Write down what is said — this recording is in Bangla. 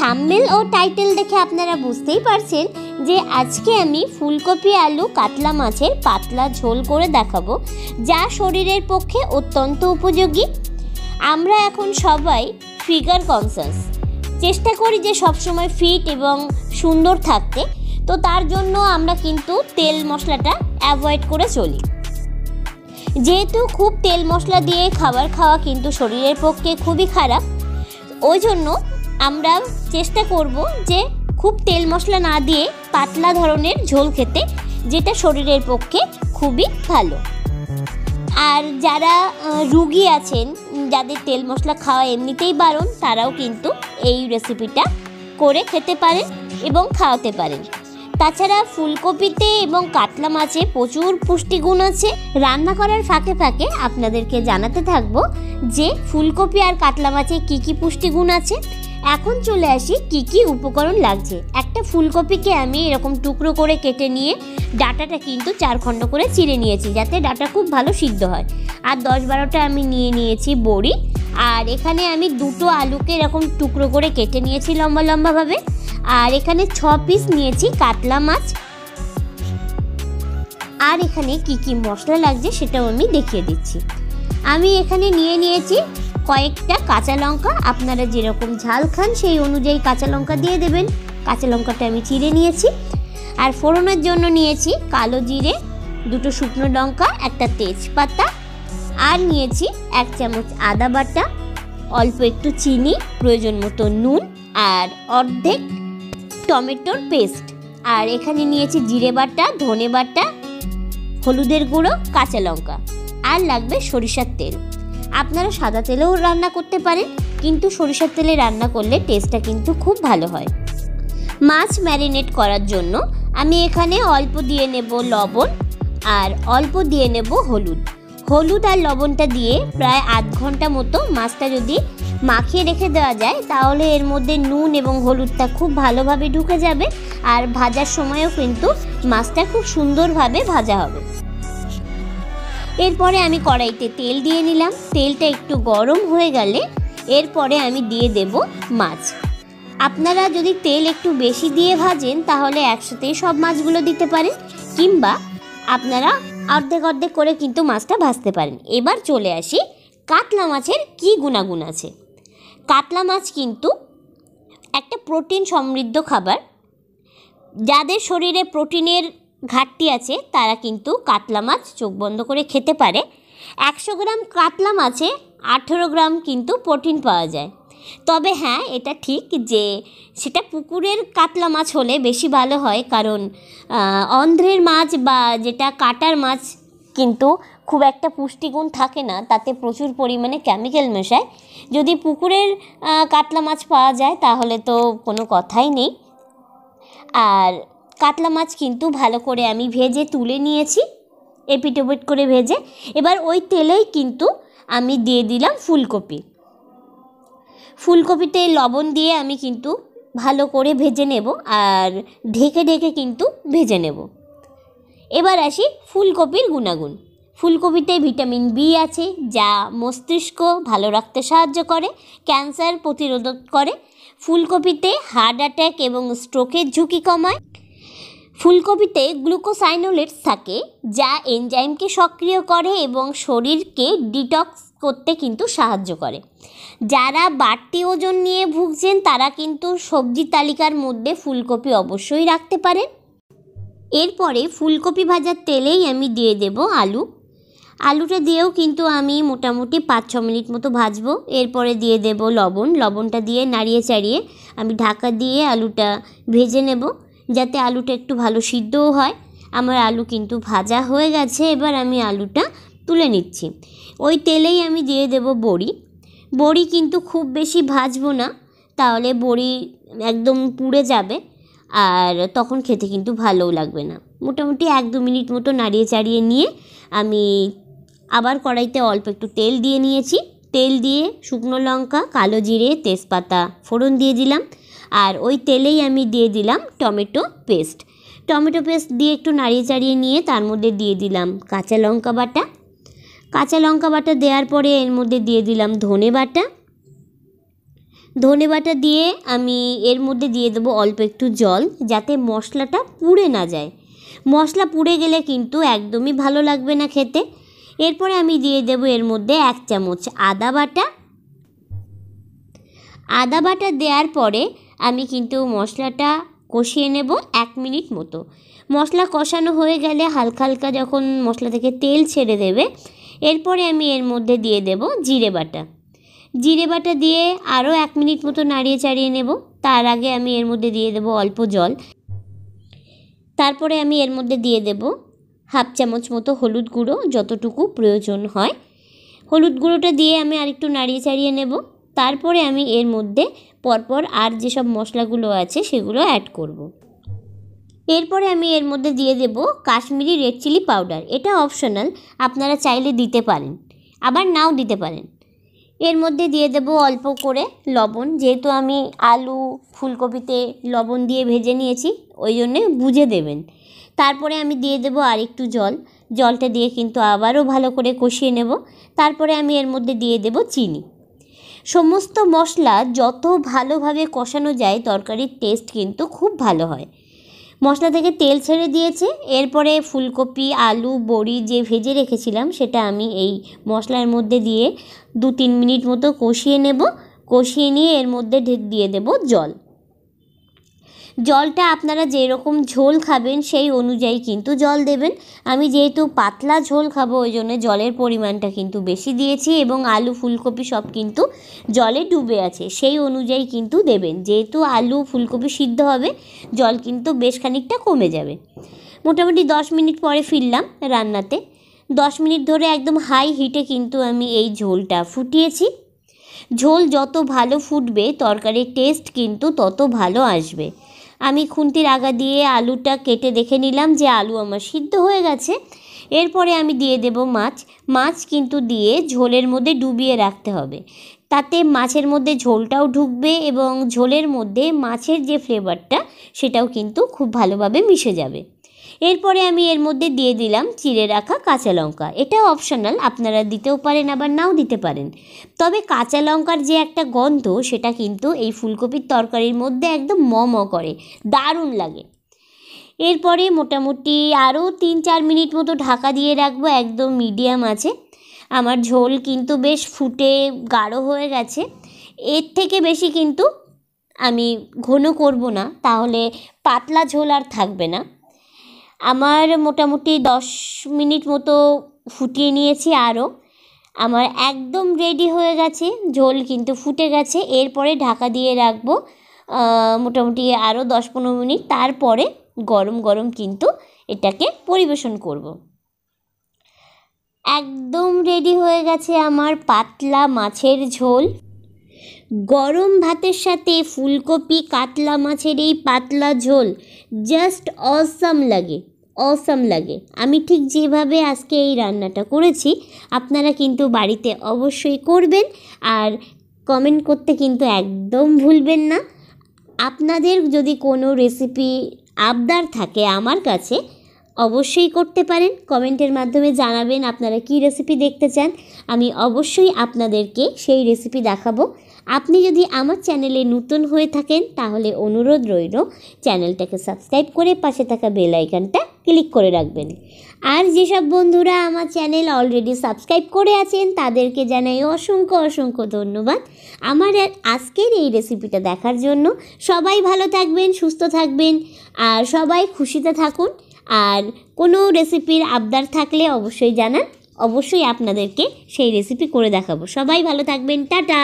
থাম্বেল ও টাইটেল দেখে আপনারা বুঝতেই পারছেন যে আজকে আমি ফুলকপি আলু কাতলা মাছের পাতলা ঝোল করে দেখাবো, যা শরীরের পক্ষে অত্যন্ত উপযোগী। আমরা এখন সবাই ফিগার কনসাস চেষ্টা করি যে সবসময় ফিট এবং সুন্দর থাকতে, তো তার জন্য আমরা কিন্তু তেল মশলাটা অ্যাভয়েড করে চলি। যেহেতু খুব তেল মশলা দিয়ে খাবার খাওয়া কিন্তু শরীরের পক্ষে খুবই খারাপ, ওই জন্য আমরা চেষ্টা করব যে খুব তেল মশলা না দিয়ে পাতলা ধরনের ঝোল খেতে, যেটা শরীরের পক্ষে খুবই ভালো। আর যারা রুগী আছেন যাদের তেল মশলা খাওয়া এমনিতেই বারণ, তারাও কিন্তু এই রেসিপিটা করে খেতে পারেন এবং খাওয়াতে পারেন। তাছাড়া ফুলকপিতে এবং কাতলা মাছে প্রচুর পুষ্টিগুণ আছে। রান্না করার ফাঁকে ফাঁকে আপনাদেরকে জানাতে থাকব যে ফুলকপি আর কাতলা মাছে কি কি পুষ্টিগুণ আছে। এখন চলে আসি কি কি উপকরণ লাগছে। একটা ফুলকপিকে আমি এরকম টুকরো করে কেটে নিয়ে ডাটাটা কিন্তু চার খণ্ড করে চিড়ে নিয়েছি, যাতে ডাটা খুব ভালো সিদ্ধ হয়। আর দশ বারোটা আমি নিয়ে নিয়েছি বড়ি। আর এখানে আমি দুটো আলুকে এরকম টুকরো করে কেটে নিয়েছি লম্বা লম্বাভাবে। আর এখানে ছ পিস নিয়েছি কাতলা মাছ। আর এখানে কি কি মশলা লাগছে সেটাও আমি দেখিয়ে দিচ্ছি। আমি এখানে নিয়ে নিয়েছি কয়েকটা কাঁচা লঙ্কা। আপনারা যেরকম ঝাল খান সেই অনুযায়ী কাঁচা লঙ্কা দিয়ে দেবেন। কাঁচা লঙ্কাটা আমি চিড়ে নিয়েছি। আর ফোড়নের জন্য নিয়েছি কালো জিরে, দুটো শুকনো লঙ্কা, একটা তেজপাতা। আর নিয়েছি এক চামচ আদা বাটা, অল্প একটু চিনি, প্রয়োজন মতো নুন আর অর্ধেক টমেটোর পেস্ট। আর এখানে নিয়েছি জিরে বাটা, ধনে বাটা, হলুদের গুঁড়ো, কাঁচা লঙ্কা। আর লাগবে সরিষার তেল। আপনারা সাদা তেলেও রান্না করতে পারেন, কিন্তু সরিষার তেলে রান্না করলে টেস্টটা কিন্তু খুব ভালো হয়। মাছ ম্যারিনেট করার জন্য আমি এখানে অল্প দিয়ে নেব লবণ আর অল্প দিয়ে নেব হলুদ। হলুদ আর লবণটা দিয়ে প্রায় আধ ঘণ্টা মতো মাছটা যদি মাখিয়ে রেখে দেওয়া যায়, তাহলে এর মধ্যে নুন এবং হলুদটা খুব ভালোভাবে ঢুকে যাবে আর ভাজার সময়ও কিন্তু মাছটা খুব সুন্দরভাবে ভাজা হবে। এরপরে আমি কড়াইতে তেল দিয়ে নিলাম। তেলটা একটু গরম হয়ে গেলে এরপরে আমি দিয়ে দেব মাছ। আপনারা যদি তেল একটু বেশি দিয়ে ভাজেন, তাহলে একসাথেই সব মাছগুলো দিতে পারেন, কিংবা আপনারা অর্ধেক অর্ধেক করে কিন্তু মাছটা ভাজতে পারেন। এবার চলে আসি কাতলা মাছের কি গুণাগুণ আছে। কাতলা মাছ কিন্তু একটা প্রোটিন সমৃদ্ধ খাবার। যাদের শরীরে প্রোটিনের ঘাটতি আছে, তারা কিন্তু কাতলা মাছ চোখ বন্ধ করে খেতে পারে। একশো গ্রাম কাতলা মাছে আঠেরো গ্রাম কিন্তু প্রোটিন পাওয়া যায়। তবে হ্যাঁ এটা ঠিক যে সেটা পুকুরের কাতলা মাছ হলে বেশি ভালো হয়, কারণ অন্ধ্রের মাছ বা যেটা কাটার মাছ কিন্তু খুব একটা পুষ্টিগুণ থাকে না, তাতে প্রচুর পরিমাণে কেমিক্যাল মেশায়। যদি পুকুরের কাতলা মাছ পাওয়া যায়, তাহলে তো কোনো কথাই নেই। আর কাতলা মাছ কিন্তু ভালো করে আমি ভেজে তুলে নিয়েছি এপিটোপিট করে ভেজে। এবার ওই তেলেই কিন্তু আমি দিয়ে দিলাম ফুলকপি। ফুলকপিতে লবণ দিয়ে আমি কিন্তু ভালো করে ভেজে নেব আর ঢেকে ঢেকে কিন্তু ভেজে নেব। এবার আসি ফুলকপির গুণাগুণ। ফুলকপিতে ভিটামিন বি আছে, যা মস্তিষ্ক ভালো রাখতে সাহায্য করে, ক্যান্সার প্রতিরোধক করে। ফুলকপিতে হার্ট অ্যাটাক এবং স্ট্রোকের ঝুঁকি কমায়। ফুলকপিতে গ্লুকোসাইনোলেটস থাকে, যা এনজাইমকে সক্রিয় করে এবং শরীরকে ডিটক্স করতে কিন্তু সাহায্য করে। যারা বাড়তি ওজন নিয়ে ভুগছেন, তারা কিন্তু সবজি তালিকার মধ্যে ফুলকপি অবশ্যই রাখতে পারেন। এরপরে ফুলকপি ভাজার তেলেই আমি দিয়ে দেব আলু। আলুটা দিয়েও কিন্তু আমি মোটামুটি পাঁচ ছ মিনিট মতো ভাজবো। এরপরে দিয়ে দেব লবণ। লবণটা দিয়ে নাড়িয়ে চাড়িয়ে আমি ঢাকা দিয়ে আলুটা ভেজে নেব, যাতে আলুটা একটু ভালো সিদ্ধও হয়। আমার আলু কিন্তু ভাজা হয়ে গেছে, এবার আমি আলুটা তুলে নিচ্ছি। ওই তেলেই আমি দিয়ে দেব বড়ি। বড়ি কিন্তু খুব বেশি ভাজবো না, তাহলে বড়ি একদম পুড়ে যাবে আর তখন খেতে কিন্তু ভালোও লাগবে না। মোটামুটি এক দু মিনিট মতো নাড়িয়ে চাড়িয়ে নিয়ে আমি আবার কড়াইতে অল্প একটু তেল দিয়ে নিয়েছি। তেল দিয়ে শুকনো লঙ্কা, কালো জিরে, তেজপাতা ফোড়ন দিয়ে দিলাম। আর ওই তেলেই আমি দিয়ে দিলাম টমেটো পেস্ট। টমেটো পেস্ট দিয়ে একটু নাড়িয়ে চাড়িয়ে নিয়ে তার মধ্যে দিয়ে দিলাম কাঁচা লঙ্কা বাটা। কাঁচা লঙ্কা বাটা দেওয়ার পরে এর মধ্যে দিয়ে দিলাম ধনে বাটা। ধনে বাটা দিয়ে আমি এর মধ্যে দিয়ে দেবো অল্প একটু জল যাতে মশলাটা পুড়ে না যায়। মশলা পুড়ে গেলে কিন্তু একদমই ভালো লাগবে না খেতে। এরপরে আমি দিয়ে দেবো এর মধ্যে এক চামচ আদা বাটা। আদা বাটা দেওয়ার পরে আমি কিন্তু মশলাটা কষিয়ে নেব এক মিনিট মতো। মশলা কষানো হয়ে গেলে হালকা হালকা যখন মশলা থেকে তেল ছেড়ে দেবে, এরপরে আমি এর মধ্যে দিয়ে দেব জিরে বাটা। জিরে বাটা দিয়ে আরও এক মিনিট মতো নাড়িয়ে চাড়িয়ে নেব। তার আগে আমি এর মধ্যে দিয়ে দেব অল্প জল। তারপরে আমি এর মধ্যে দিয়ে দেব হাফ চামচ মতো হলুদ গুঁড়ো যতটুকু প্রয়োজন হয়। হলুদ গুঁড়োটা দিয়ে আমি আরেকটু নাড়িয়ে চাড়িয়ে নেব। তারপরে আমি এর মধ্যে পরপর আর যেসব মশলাগুলো আছে সেগুলো অ্যাড করব। এরপরে আমি এর মধ্যে দিয়ে দেব কাশ্মীরি রেড চিলি পাউডার। এটা অপশনাল আপনারা চাইলে দিতে পারেন, আবার নাও দিতে পারেন। এর মধ্যে দিয়ে দেব অল্প করে লবণ, যেহেতু আমি আলু, ফুলকপিতে লবণ দিয়ে ভেজে নিয়েছি, ওই জন্যে বুঝে দেবেন। তারপরে আমি দিয়ে দেব আরেকটু জল। জলটা দিয়ে কিন্তু আবারও ভালো করে কষিয়ে নেব। তারপরে আমি এর মধ্যে দিয়ে দেব চিনি। সমস্ত মশলা যত ভালোভাবে কষানো যায়, তরকারির টেস্ট কিন্তু খুব ভালো হয়। মশলা থেকে তেল ছেড়ে দিয়েছে। এরপরে ফুলকপি, আলু, বড়ি যে ভেজে রেখেছিলাম, সেটা আমি এই মশলার মধ্যে দিয়ে দু তিন মিনিট মতো কষিয়ে নেব। কষিয়ে নিয়ে এর মধ্যে দিয়ে দেব জল। জলটা আপনারা যেরকম ঝোল খাবেন সেই অনুযায়ী কিন্তু জল দেবেন। আমি যেহেতু পাতলা ঝোল খাব, ওই জন্য জলের পরিমাণটা কিন্তু বেশি দিয়েছি এবং আলু, ফুলকপি সব কিন্তু জলে ডুবে আছে। সেই অনুযায়ী কিন্তু দেবেন। যেহেতু আলু, ফুলকপি সিদ্ধ হবে, জল কিন্তু বেশ খানিকটা কমে যাবে। মোটামুটি দশ মিনিট পরে ফিরলাম রান্নাতে। দশ মিনিট ধরে একদম হাই হিটে কিন্তু আমি এই ঝোলটা ফুটিয়েছি। ঝোল যত ভালো ফুটবে, তরকারির টেস্ট কিন্তু তত ভালো আসবে। আমি খুন্তির আগা দিয়ে আলুটা কেটে দেখে নিলাম যে আলু আমার সিদ্ধ হয়ে গেছে। এরপরে আমি দিয়ে দেব মাছ। মাছ কিন্তু দিয়ে ঝোলের মধ্যে ডুবিয়ে রাখতে হবে। তাতে মাছের মধ্যে ঝোলটাও ঢুকবে এবং ঝোলের মধ্যে মাছের যে ফ্লেভারটা সেটাও কিন্তু খুব ভালোভাবে মিশে যাবে। এরপরে আমি এর মধ্যে দিয়ে দিলাম চিড়ে রাখা কাঁচা লঙ্কা। এটা অপশনাল আপনারা দিতেও পারেন, আবার নাও দিতে পারেন। তবে কাঁচা লঙ্কার যে একটা গন্ধ, সেটা কিন্তু এই ফুলকপির তরকারির মধ্যে একদম ম ম করে, দারুণ লাগে। এরপরে মোটামুটি আরও তিন চার মিনিট মতো ঢাকা দিয়ে রাখব, একদম মিডিয়াম আছে। আমার ঝোল কিন্তু বেশ ফুটে গাঢ় হয়ে গেছে। এর থেকে বেশি কিন্তু আমি ঘন করব না, তাহলে পাতলা ঝোল আর থাকবে না। আমার মোটামুটি দশ মিনিট মতো ফুটিয়ে নিয়েছি আরও। আমার একদম রেডি হয়ে গেছে, ঝোল কিন্তু ফুটে গেছে। এরপরে ঢাকা দিয়ে রাখব মোটামুটি আরও দশ পনেরো মিনিট। তারপরে গরম গরম কিন্তু এটাকে পরিবেশন করব। একদম রেডি হয়ে গেছে আমার পাতলা মাছের ঝোল। গরম ভাতের সাথে ফুলকপি, কাতলা মাছের এই পাতলা ঝোল জাস্ট অসাম লাগে। অসাম লাগে। আমি ঠিক যেভাবে আজকে এই রান্নাটা করেছি, আপনারা কিন্তু বাড়িতে অবশ্যই করবেন আর কমেন্ট করতে কিন্তু একদম ভুলবেন না। আপনাদের যদি কোনো রেসিপি আবদার থাকে আমার কাছে, অবশ্যই করতে পারেন। কমেন্টের মাধ্যমে জানাবেন আপনারা কি রেসিপি দেখতে চান। আমি অবশ্যই আপনাদেরকে সেই রেসিপি দেখাবো। আপনি যদি আমার চ্যানেলে নতুন হয়ে থাকেন, তাহলে অনুরোধ রইল চ্যানেলটাকে সাবস্ক্রাইব করে পাশে থাকা বেল আইকনটা ক্লিক করে রাখবেন। আর যেসব বন্ধুরা আমার চ্যানেল অলরেডি সাবস্ক্রাইব করে আছেন, তাদেরকে জানাই অসংখ্য অসংখ্য ধন্যবাদ। আমার আজকের এই রেসিপিটা দেখার জন্য সবাই ভালো থাকবেন, সুস্থ থাকবেন, আর সবাই খুশিতে থাকুন। আর কোনো রেসিপির আবদার থাকলে অবশ্যই জানান। অবশ্যই আপনাদেরকে সেই রেসিপি করে দেখাবো। সবাই ভালো থাকবেন, টাটা!